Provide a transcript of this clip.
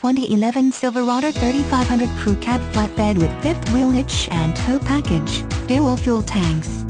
2011 Silverado 3500 Crew Cab Flatbed with fifth wheel hitch and tow package, dual fuel tanks,